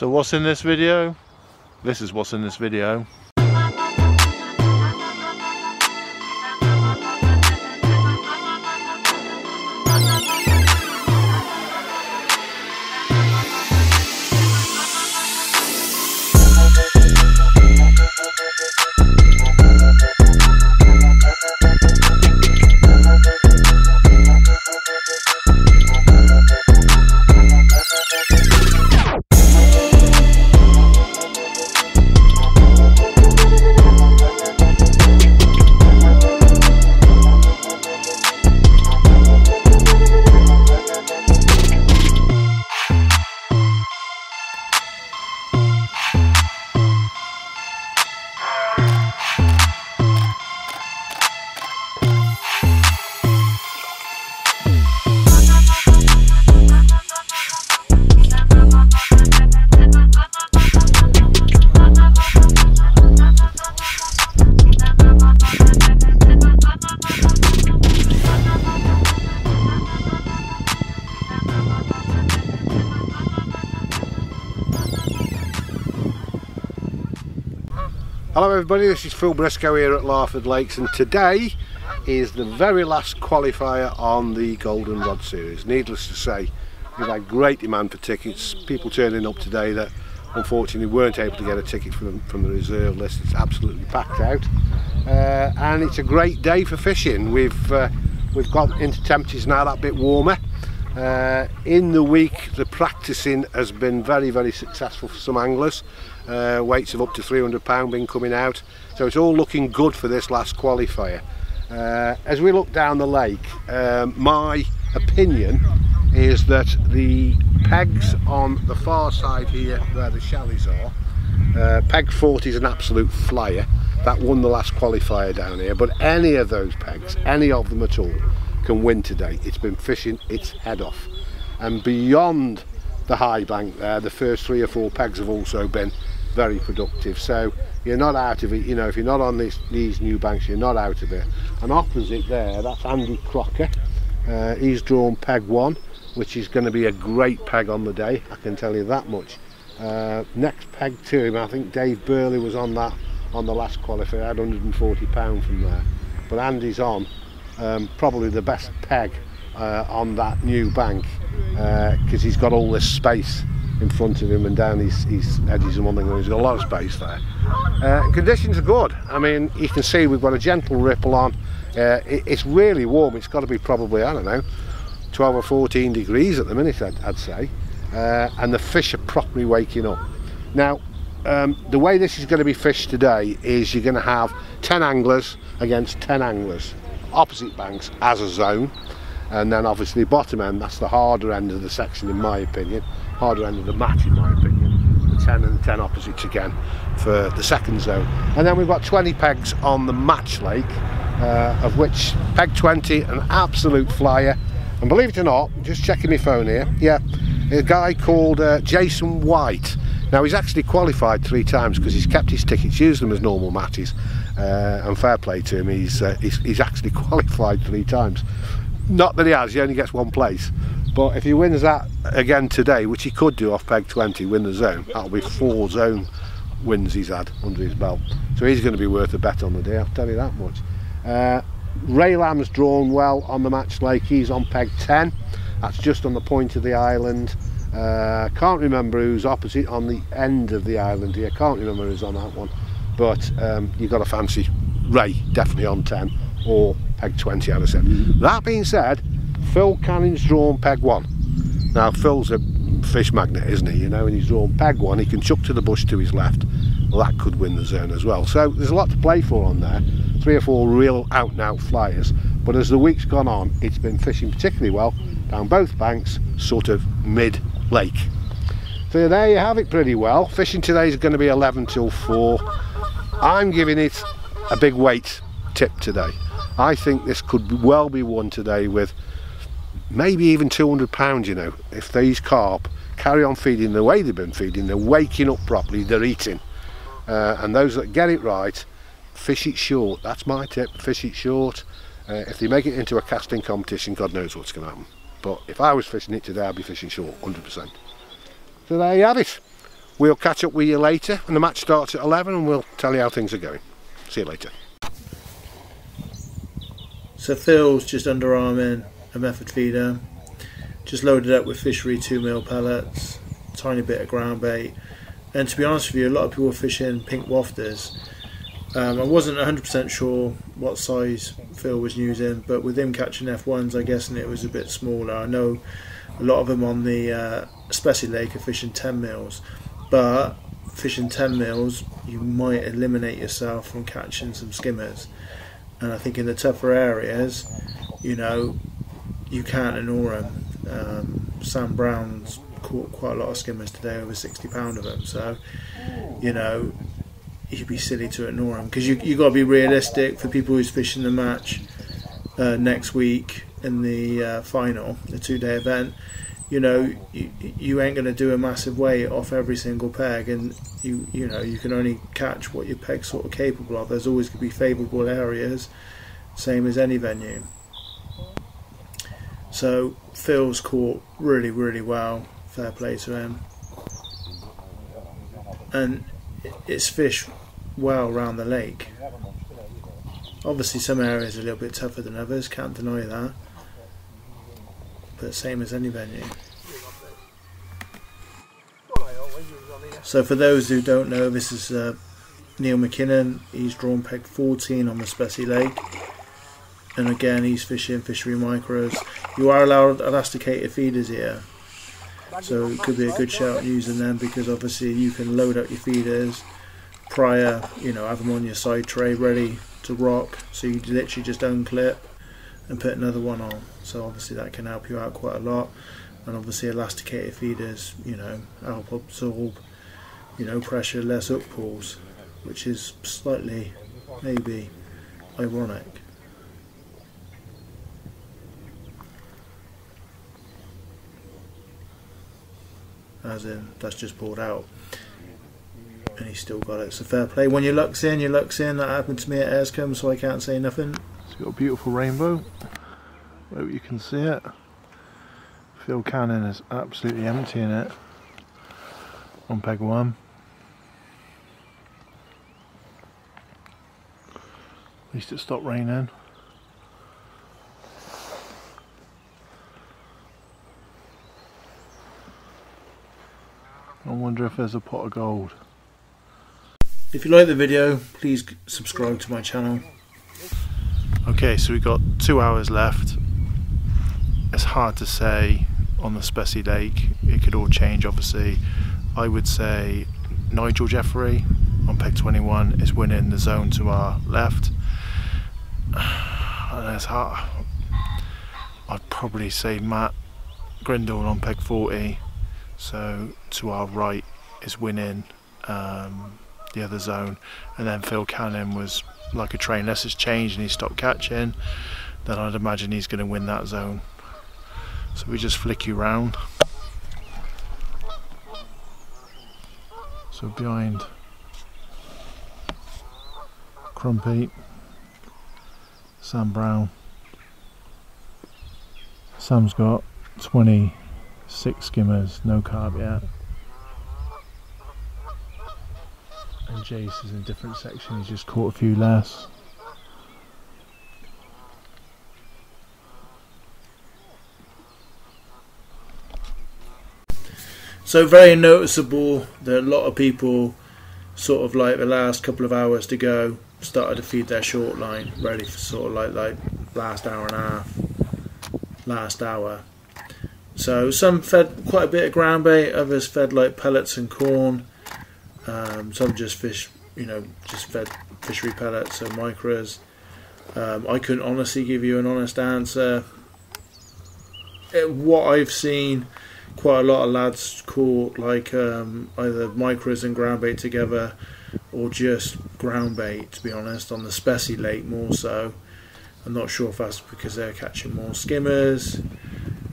So what's in this video? This is what's in this video. Hello everybody, this is Phil Briscoe here at Larford Lakes and today is the very last qualifier on the Golden Rod Series. Needless to say, we've had great demand for tickets, people turning up today that unfortunately weren't able to get a ticket from, from the reserve list, it's absolutely packed out uh, and it's a great day for fishing. We've, uh, we've got into temperatures now that bit warmer. Uh, in the week the practicing has been very very successful for some anglers. Uh, weights of up to 300 pound been coming out. So it's all looking good for this last qualifier. Uh, as we look down the lake um, my opinion is that the pegs on the far side here where the shallies are uh, peg 40 is an absolute flyer. That won the last qualifier down here. But any of those pegs any of them at all can win today. It's been fishing its head off. And beyond the high bank there the first three or four pegs have also been very productive. So you're not out of it you know if you're not on this, these new banks you're not out of it. And opposite there that's Andy Crocker. Uh, he's drawn peg one which is going to be a great peg on the day I can tell you that much. Uh, next peg to him I think Dave Burley was on that on the last qualifier had 140 pound from there. But Andy's on um, probably the best peg uh, on that new bank because uh, he's got all this space in front of him and down his, his edges and one thing he's got a lot of space there. Uh, conditions are good. I mean you can see we've got a gentle ripple on. Uh, it, it's really warm. It's got to be probably I don't know 12 or 14 degrees at the minute I'd, I'd say. Uh, and the fish are properly waking up. Now um, the way this is going to be fished today is you're going to have 10 anglers against 10 anglers opposite banks as a zone. And then obviously bottom end that's the harder end of the section in my opinion. Harder end of the match in my opinion. The 10 and the 10 opposites again for the second zone. And then we've got 20 pegs on the match lake uh, of which peg 20 an absolute flyer. And believe it or not just checking my phone here yeah a guy called uh, Jason White now he's actually qualified three times because he's kept his tickets, used them as normal matches, uh, and fair play to him, he's, uh, he's, he's actually qualified three times. Not that he has, he only gets one place. But if he wins that again today, which he could do off peg 20, win the zone, that'll be four zone wins he's had under his belt. So he's going to be worth a bet on the day, I'll tell you that much. Uh, Ray Lamb's drawn well on the match lake, he's on peg 10. That's just on the point of the island. Uh, can't remember who's opposite on the end of the island here. Can't remember who's on that one. But um, you've got to fancy Ray, definitely on 10, or peg 20, I'd have said. That being said, Phil Canning's drawn peg 1. Now, Phil's a fish magnet, isn't he? You know, and he's drawn peg 1. He can chuck to the bush to his left. Well, that could win the zone as well. So there's a lot to play for on there. Three or four real out-and-out -out flyers. But as the week's gone on, it's been fishing particularly well down both banks, sort of mid lake. So there you have it pretty well. Fishing today is going to be 11 till 4. I'm giving it a big weight tip today. I think this could well be won today with maybe even 200 pounds, you know, if these carp carry on feeding the way they've been feeding, they're waking up properly, they're eating. Uh, and those that get it right, fish it short. That's my tip, fish it short. Uh, if they make it into a casting competition, God knows what's going to happen. But if I was fishing it today, I'd be fishing short, 100%. So there you have it. we'll catch up with you later when the match starts at 11 and we'll tell you how things are going. See you later. So Phil's just underarming a method feeder, just loaded up with fishery 2 mil pellets, tiny bit of ground bait, and to be honest with you, a lot of people are fishing pink wafters. Um, I wasn't 100% sure what size Phil was using, but with him catching F1s, I guess, and it was a bit smaller. I know a lot of them on the uh, Spessy Lake are fishing 10 mils, but fishing 10 mils, you might eliminate yourself from catching some skimmers. And I think in the tougher areas, you know, you can't ignore them. Um, Sam Brown's caught quite a lot of skimmers today, over 60 pound of them. So, you know, you'd be silly to ignore them because you you got to be realistic for people who's fishing the match uh, next week in the uh, final, the two-day event. You know, you, you ain't going to do a massive weight off every single peg, and you you know you can only catch what your peg's sort of capable of. There's always going to be favourable areas, same as any venue. So Phil's caught really really well. Fair play to him. And it's fished well around the lake. Obviously, some areas are a little bit tougher than others, can't deny that. But same as any venue. So, for those who don't know, this is uh, Neil McKinnon. He's drawn peg 14 on the Spessy Lake. And again, he's fishing fishery micros. You are allowed elasticated feeders here. So it could be a good shout using them because obviously you can load up your feeders prior, you know, have them on your side tray ready to rock. So you literally just unclip and put another one on. So obviously that can help you out quite a lot. And obviously elasticated feeders, you know, help absorb, you know, pressure less up pulls, which is slightly maybe ironic. As in, that's just pulled out and he's still got it. So fair play. When your luck's in, your luck's in. That happened to me at Airscombe, so I can't say nothing. It's got a beautiful rainbow. Hope you can see it. Phil Cannon is absolutely emptying it on peg one. At least it stopped raining. I wonder if there's a pot of gold. If you like the video, please subscribe to my channel. Okay, so we've got two hours left. It's hard to say on the Spessy Lake. It could all change, obviously. I would say Nigel Jeffrey on peg 21 is winning the zone to our left. And it's hard. I'd probably say Matt Grindle on peg 40. So to our right is winning. Um, the other zone. And then Phil Cannon was like a train unless it's changed and he stopped catching then I'd imagine he's going to win that zone. So we just flick you round. So behind Crumpy Sam Brown. Sam's got 26 skimmers no carp yet and Jace is in different section, he's just caught a few less. So very noticeable that a lot of people sort of like the last couple of hours to go started to feed their short line ready for sort of like like last hour and a half last hour so some fed quite a bit of ground bait others fed like pellets and corn um, some just fish, you know, just fed fishery pellets and micros. Um, I couldn't honestly give you an honest answer. It, what I've seen, quite a lot of lads caught like um, either micros and ground bait together, or just ground bait. To be honest, on the Spessy Lake more so. I'm not sure if that's because they're catching more skimmers.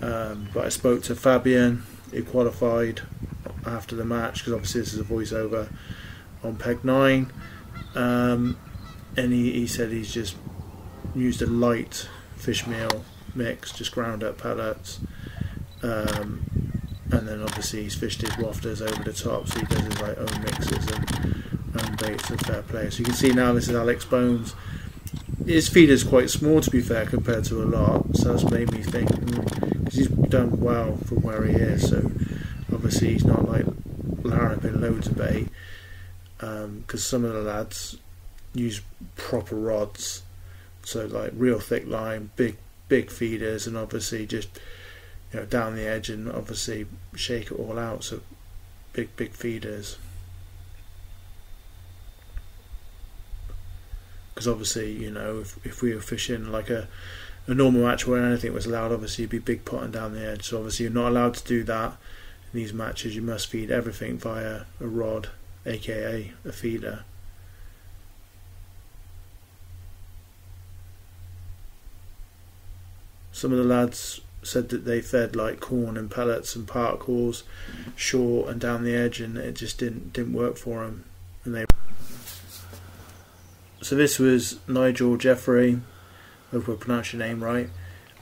Um, but I spoke to Fabian, who qualified after the match because obviously this is a voiceover on Peg 9 um, and he, he said he's just used a light fish meal mix just ground up pellets um, and then obviously he's fished his wafters over the top, so he does his like own mixes and baits and fair play. So you can see now this is Alex Bones. His feed is quite small to be fair compared to a lot, so that's made me think because he's done well from where he is. So obviously he's not like larraping loads of bait because um, some of the lads use proper rods, so like real thick line, big big feeders, and obviously just you know down the edge and obviously shake it all out. So big big feeders. Because obviously, you know, if, if we were fishing like a, a normal match where anything was allowed, obviously you'd be big potting down the edge. So obviously you're not allowed to do that in these matches. You must feed everything via a rod, aka a feeder. Some of the lads said that they fed like corn and pellets and hauls short and down the edge, and it just didn't didn't work for them. And they so this was Nigel Jeffrey. Hope I pronounced your name right.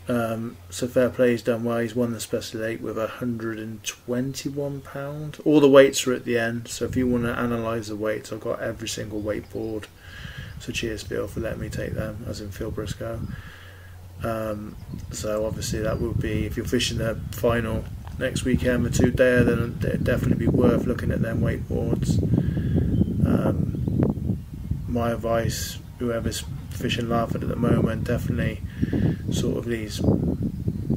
Um, so fair play, he's done well. He's won the special eight with hundred and twenty-one pound. All the weights are at the end. So if you want to analyse the weights, I've got every single weight board. So cheers, Phil, for letting me take them, as in Phil Briscoe. Um, so obviously that would be if you're fishing the final next weekend with two there, then it'd definitely be worth looking at them weight boards. Um, my advice, whoever's fishing Larford at the moment, definitely sort of these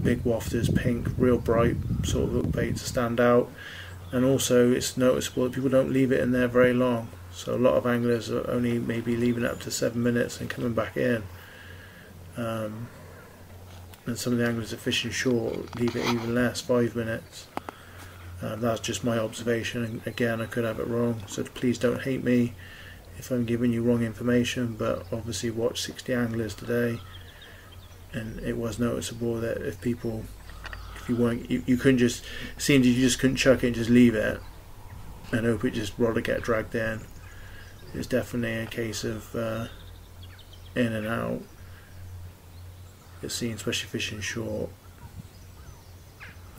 big wafters, pink, real bright sort of look bait to stand out. And also, it's noticeable that people don't leave it in there very long. So a lot of anglers are only maybe leaving it up to seven minutes and coming back in. Um, and some of the anglers are fishing short, leave it even less, five minutes. Um, that's just my observation. Again, I could have it wrong, so please don't hate me if I'm giving you wrong information. But obviously, watch 60 anglers today, and it was noticeable that if people, if you weren't, you, you couldn't just, seemed you just couldn't chuck it and just leave it, and hope it just rather get dragged in. It's definitely a case of uh, in and out you're seeing, especially fishing short.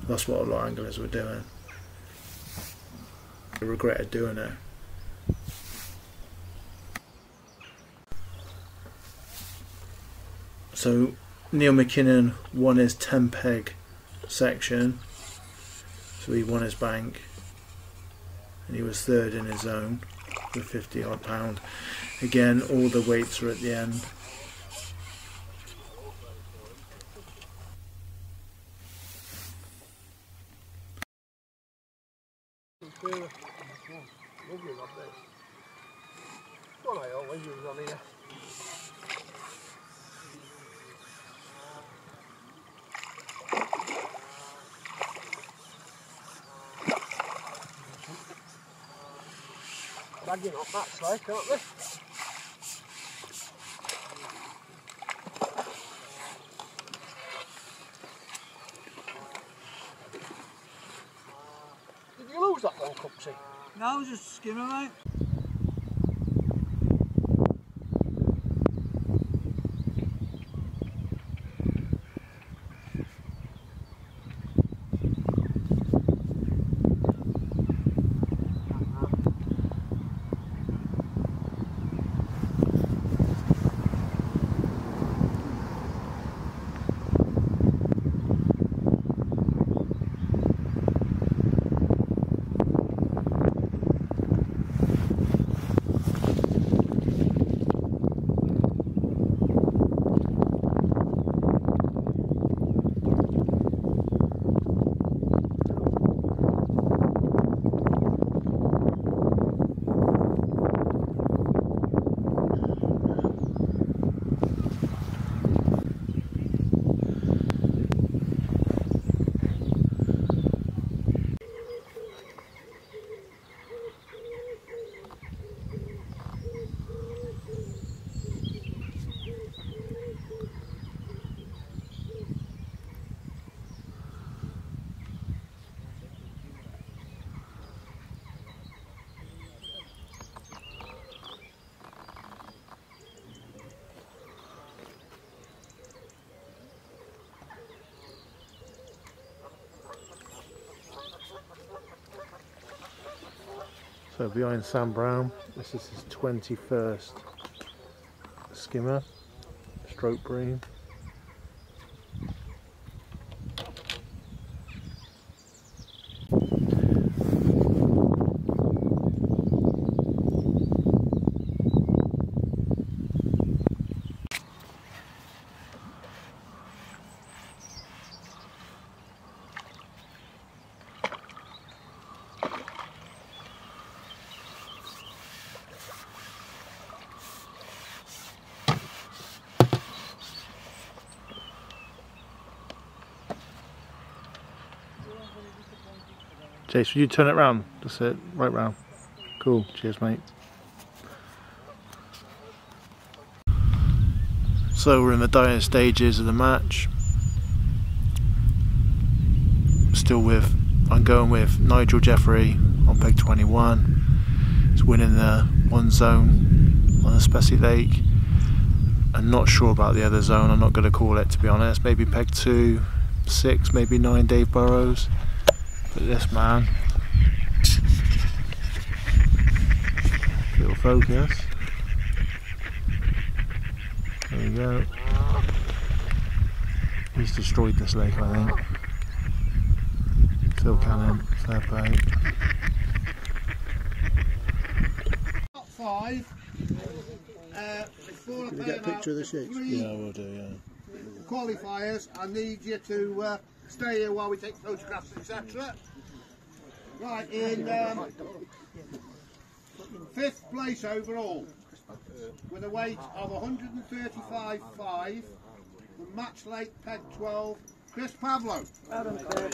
That's what a lot of anglers were doing. I regretted doing it. So Neil McKinnon won his 10 peg section. So he won his bank. And he was third in his own with 50 odd pound. Again, all the weights are at the end. Lovely love this. What I always use on here. Bagging up that side, can't we? Did you lose that one, Cupsy? No, just skimmer, mate. So behind Sam Brown, this is his 21st skimmer, stroke bream. Jace, will you turn it round? That's it, right round. Cool, cheers mate. So we're in the dying stages of the match. Still with, I'm going with Nigel Jeffrey on peg 21. He's winning the one zone on the Spessy Lake. I'm not sure about the other zone, I'm not going to call it to be honest. Maybe peg 2, 6, maybe 9 Dave Burrows. But this man, little focus. There you go. He's destroyed this lake, I think. Phil Cannon, fair play. Top five. Uh, Can we get a picture of the out sheets? three Yeah, we'll do, yeah. qualifiers, I need you to uh, stay here while we take photographs, etc. Right, in um, fifth place overall, with a weight of 135.5 from Match Lake Peg 12, Chris Pavlo. Well done, Chris.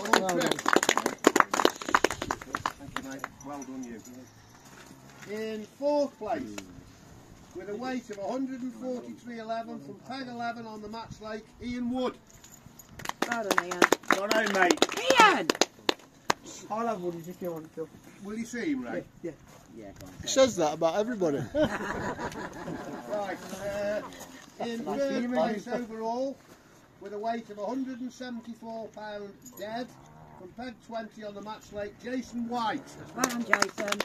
Thank you, mate. Well done, you. In fourth place, with a weight of 143.11 from Peg 11 on the Match Lake, Ian Wood. Well done, Ian. Got home, mate. Ian! I'll have woodies if you want to. Will you see him, Ray? Yeah. Yeah. He says that about everybody. Right, uh, in third place overall, with a weight of 174 pound dead, from peg 20 on the match lake, Jason White. Well done, Jason.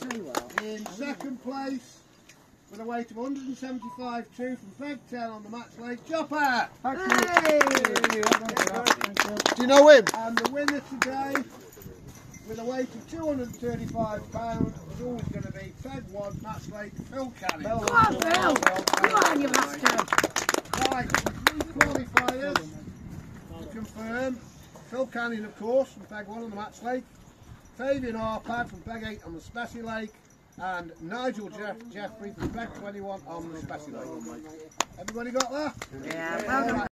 Tell you what. In second place, with a weight of 175 2 from peg 10 on the match lake, Chopper. Hey! Do you know him? And the winner today, with a weight of 235 pound, is always going to be peg 1 match lake, Phil Canning. Go on, Phil! Go on, you bastard! Right, three qualifiers to confirm. Phil Canning, of course, from peg 1 on the match lake. Fabian Arpad from peg 8 on the Spessy Lake. And Nigel Jeff Jeffrey from peg 21 on the special. Everybody got that? Yeah,